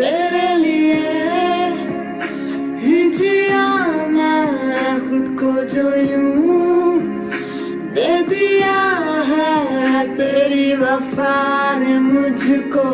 तेरे लिए ही जिया मैं खुद को जो यूँ दे दिया है तेरी वफा ने मुझको।